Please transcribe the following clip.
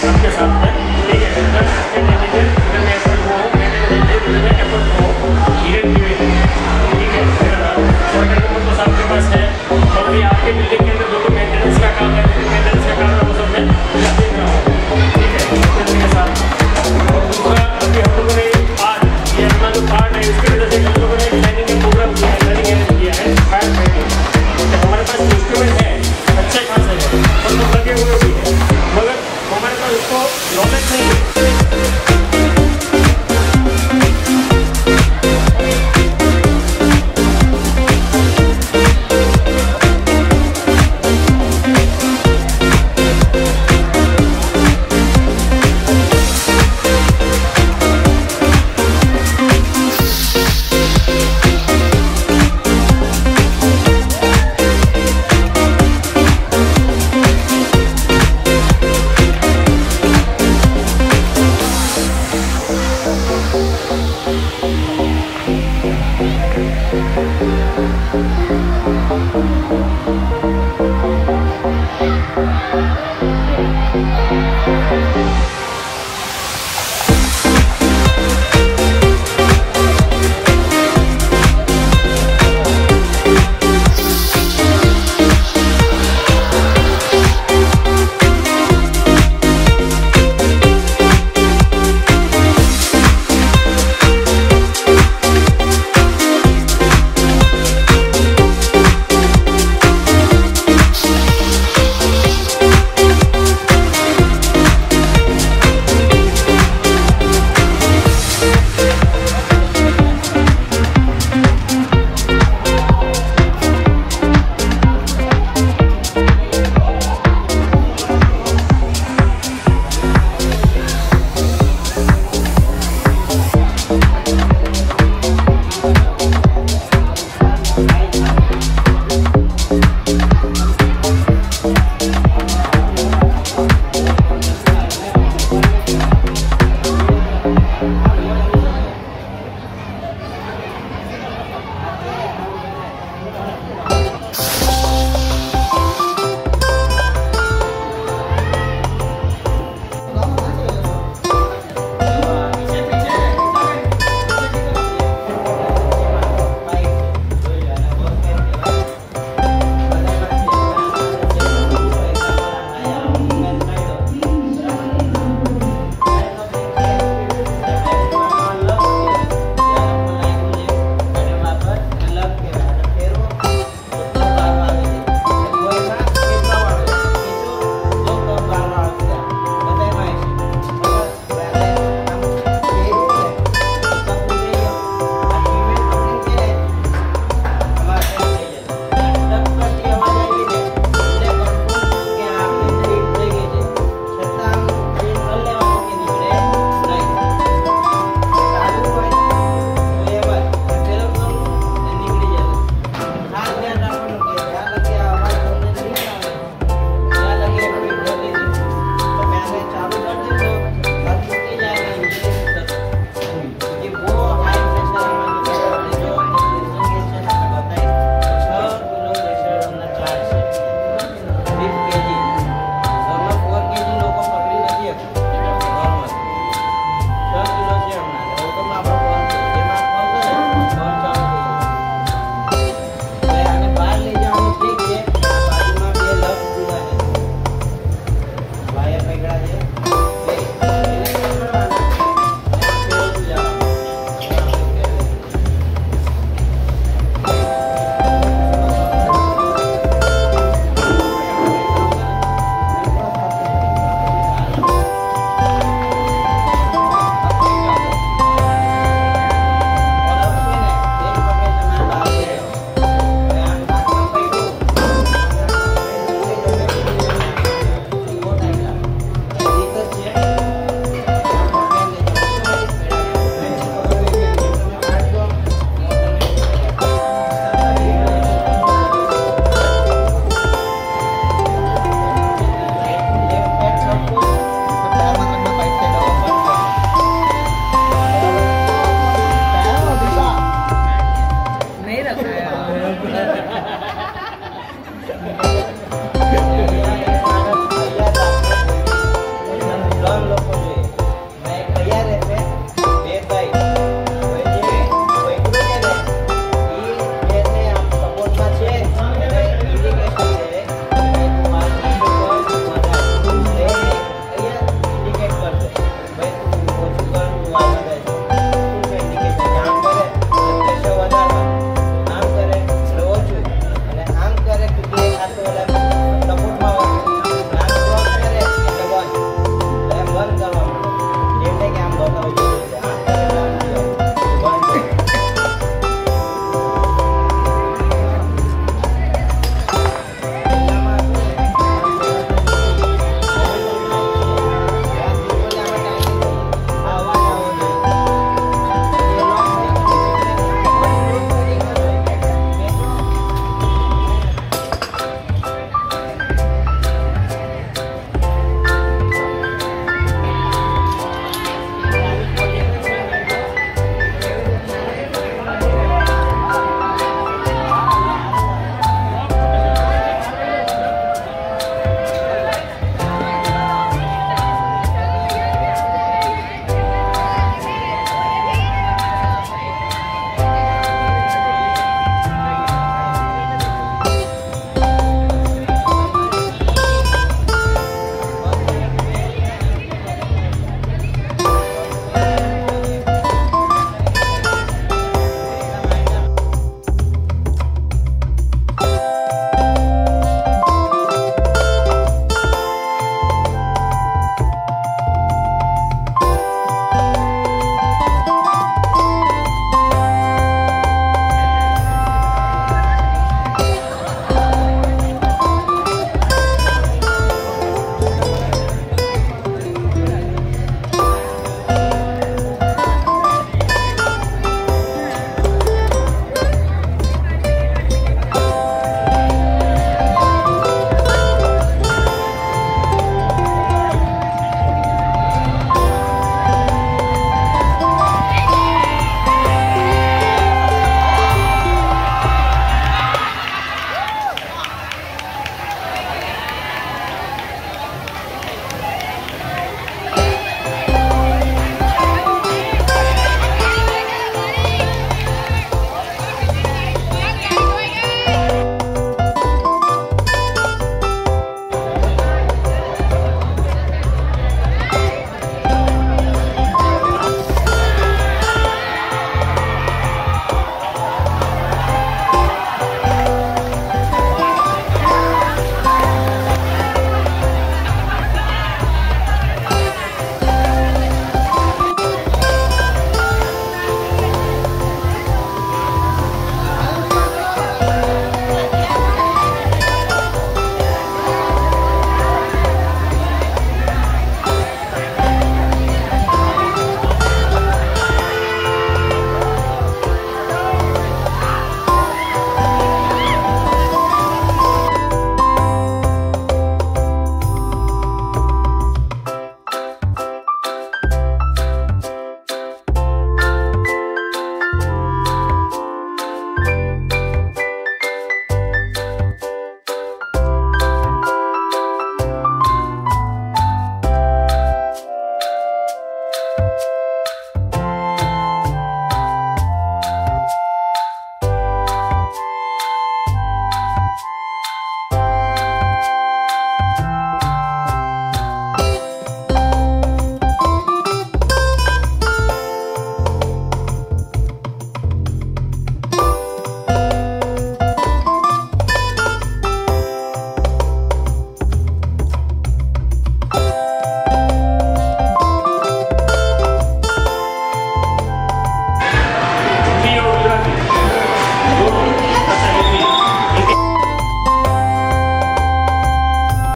Yes, I'm ready.